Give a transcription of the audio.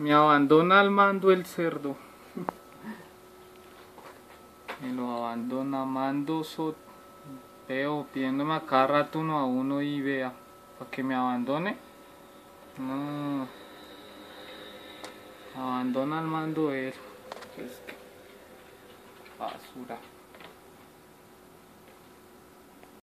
Me abandona al mando el cerdo. Me lo abandona mando so veo pidiéndome a cada rato uno a uno y vea para que me abandone. No. Abandona al mando él. Es que basura.